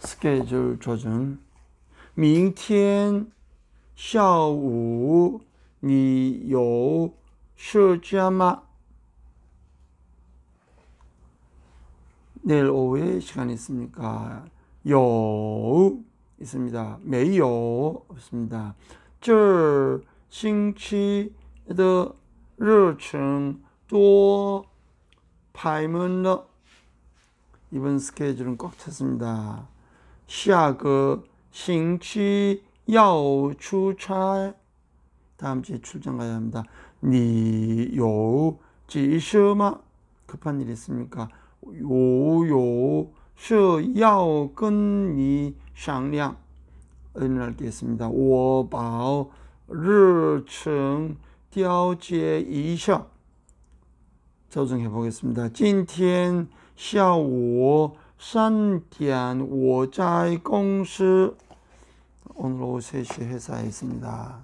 스케줄 조정. 明天下午你有时间吗? 내일 오후에 시간 있습니까? 有 있습니다. 没有 없습니다. 这星期的日程多排满了. 이번 스케줄은 꽉 찼습니다. 下个星期要出差. 다음 주에 출장 가야 합니다. 你有急事吗? 급한 일 있습니까? 我有事要跟你商量. 은을 겠습니다. 我把日程调节一下. 조정해 보겠습니다. 今天下午 三点我在公司오늘 오후 3시 회사에 있습니다.